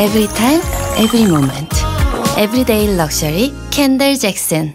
Every time, every moment. Everyday luxury, Kendall Jackson.